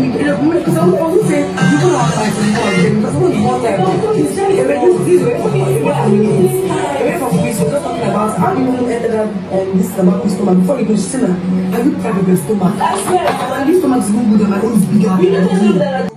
you, because I want to say, you don't have time to go again, because when you want time, this is way from away from me, so just talking about how you ended up, and this is about this stomach, before you go, Shina, I look at the stomach. And this stomach is good, and my own is bigger. You don't know that.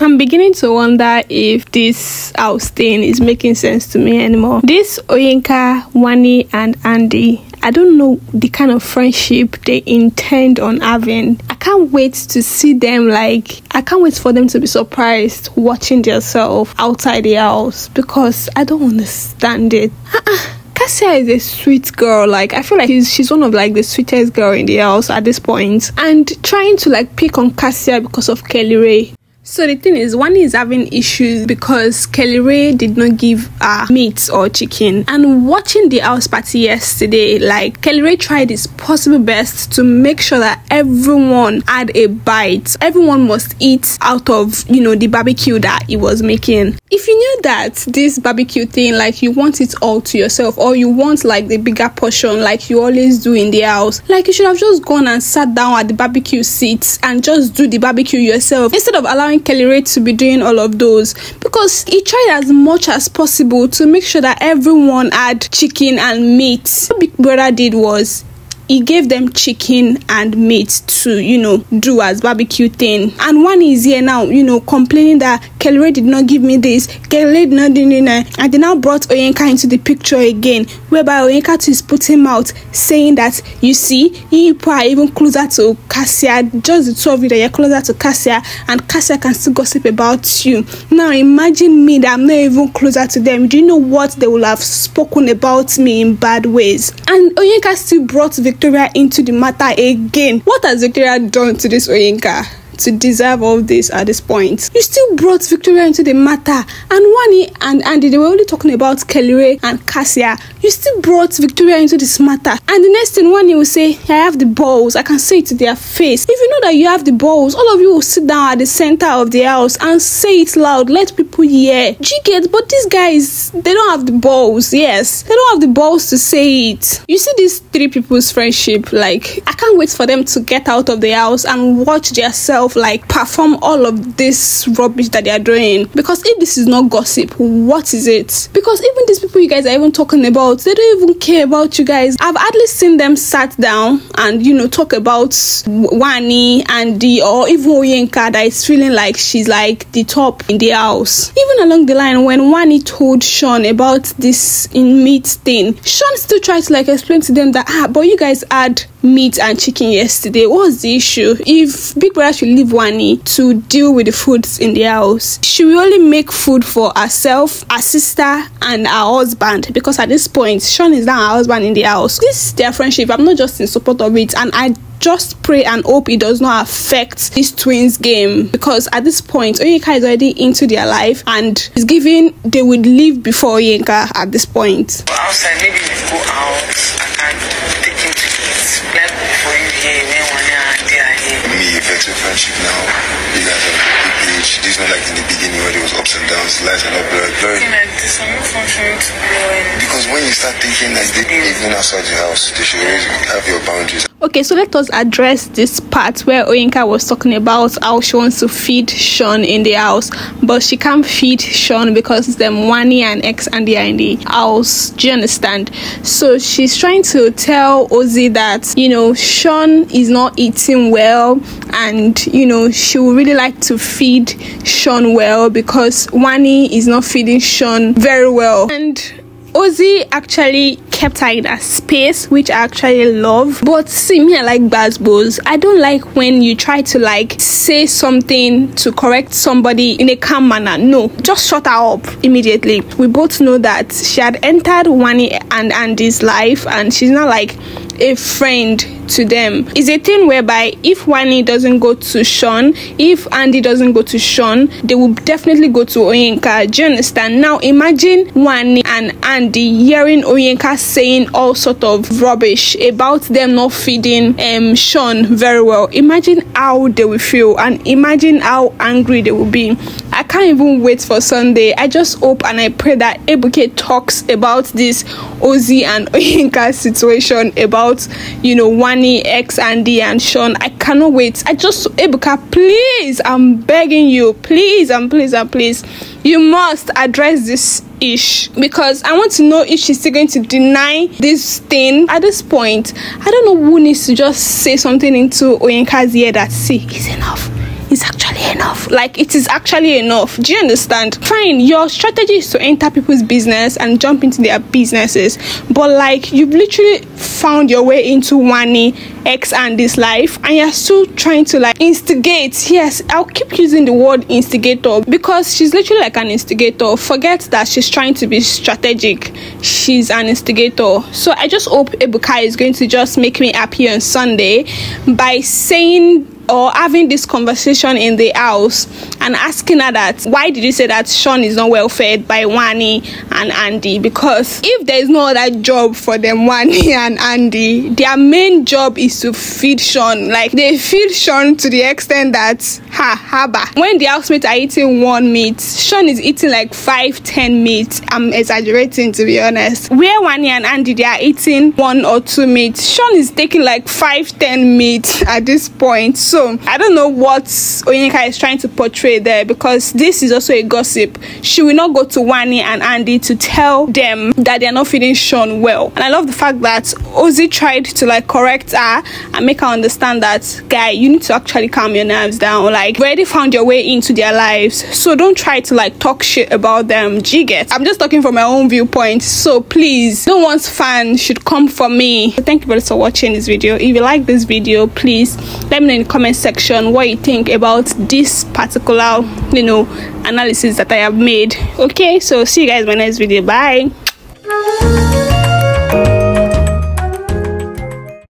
I'm beginning to wonder if this house thing is making sense to me anymore. This Onyeka, Wanni, and Handi, I don't know the kind of friendship they intend on having. I can't wait to see them like I can't wait for them to be surprised watching themselves outside the house because I don't understand it. Uh-uh. Kassia is a sweet girl. Like I feel like she's she's one of like the sweetest girl in the house at this point. And trying to like pick on Kassia because of Kellyrae. So the thing is, one is having issues because Kellyrae did not give her meat or chicken. And watching the house party yesterday, like Kellyrae tried his possible best to make sure that everyone had a bite. Everyone must eat out of you know the barbecue that he was making. If you knew that this barbecue thing, like you want it all to yourself, or you want like the bigger portion, like you always do in the house, like you should have just gone and sat down at the barbecue seats and just do the barbecue yourself instead of allowing Kellyrae to be doing all of those because he tried as much as possible to make sure that everyone had chicken and meat. What Big Brother did was he gave them chicken and meat to you know do as barbecue thing. And one is here now you know complaining that kelly did not give me this kelly did not do that. And they now brought onyeka into the picture again whereby onyeka too is putting out saying that you see you people are even closer to kassia. Just the two of you that you're closer to kassia and kassia can still gossip about you. Now imagine me that i'm not even closer to them. Do you know what they will have spoken about me in bad ways? And onyeka still brought the Victoria into the matter again. What has Victoria done to this Oyinka? to deserve all this at this point. You still brought Victoria into the matter, and Wani and Andy they were only talking about Kelly and Cassia. You still brought Victoria into this matter, and the next thing Wani will say, "I have the balls. I can say it to their face." If you know that you have the balls, all of you will sit down at the center of the house and say it loud. Let people you get? But these guys, they don't have the balls. Yes, they don't have the balls to say it. You see these three people's friendship. Like I can't wait for them to get out of the house and watch themselves like perform all of this rubbish that they are doing because if this is not gossip what is it because even these people you guys are even talking about they don't even care about you guys i've hardly seen them sat down and you know talk about wanni and the or even onyeka that is feeling like she's like the top in the house even along the line when wanni told sean about this in meat thing sean still tried to like explain to them that ah but you guys had meat and chicken yesterday what's the issue if big brother should leave Wanni to deal with the foods in the house. She will only make food for herself, her sister, and her husband because at this point, Sean is now her husband in the house. This is their friendship. I'm not just in support of it, and I just pray and hope it does not affect this twins game because at this point Onyeka is already into their life and is giving they would leave before Onyeka at this point. Outside, maybe we go out and take him to eat. Like for you here, when one and they here. me vex your friendship now. You guys are at a big age. This is not like in the beginning where there was ups and downs, lives are not blurred. blurred. Like this, I'm not functioning to blow in. When you start thinking like they even outside the house, they should always have your boundaries. Okay, so let us address this part where Onyeka was talking about how she wants to feed Sean in the house, but she can't feed Sean because them Wanni and X and they are in the house. Do you understand? So she's trying to tell Ozee that you know Sean is not eating well, and you know she would really like to feed Sean well because Wanni is not feeding Sean very well, and Ozee actually kept her in a space which I actually love. But see me I like Bazbos. I don't like when you try to like say something to correct somebody in a calm manner. No, just shut her up immediately. We both know that she had entered Wanni and Handi's life and she's not like a friend to them. It's a thing whereby if Wanni doesn't go to Sean, if Handi doesn't go to Sean, they will definitely go to Onyeka. Do you understand? Now imagine Wanni and Handi hearing Onyeka saying all sort of rubbish about them not feeding um Sean very well. Imagine how they will feel and imagine how angry they will be. I can't even wait for Sunday. I just hope and I pray that Ebuka talks about this Ozee and Onyeka situation about you know Wanni, X, Handi, and Sean. I cannot wait. I just Ebuka, please, I'm begging you, please and please and please, you must address this ish because I want to know if she's still going to deny this thing at this point. I don't know who needs to just say something into Onyeka's ear that see is enough is actually enough. Like it is actually enough. Do you understand? Fine, your strategy is to enter people's business and jump into their businesses, but like you've literally found your way into Wanni X and this life, and you're still trying to like instigate. Yes, I'll keep using the word instigator because she's literally like an instigator. Forget that she's trying to be strategic. She's an instigator. So I just hope Ebuka is going to just make me happy on Sunday by saying or having this conversation in the house and asking her that why did you say that Sean is not well fed by Wanni and Handi? Because if there is no other job for them, Wanni and Handi, their main job is to feed Sean. Like they feed Sean to the extent that ha haba. When the housemates are eating one meat, Sean is eating like five, ten meat. I'm exaggerating to be honest. Where Wanni and Handi they are eating one or two meat, Sean is taking like five, ten meat at this point. So so I don't know what Onyeka is trying to portray there because this is also a gossip. She will not go to Wanni and Handi to tell them that they're not feeling Sean well. And I love the fact that Ozee tried to like correct her and make her understand that guy, you need to actually calm your nerves down. Like already found your way into their lives. So don't try to like talk shit about them. G get. I'm just talking from my own viewpoint. So please, no one's fan should come for me. Thank you very much for watching this video. If you like this video, please let me know in the comment comment section what you think about this particular you know analysis that i have made. Okay so see you guys in my next video. Bye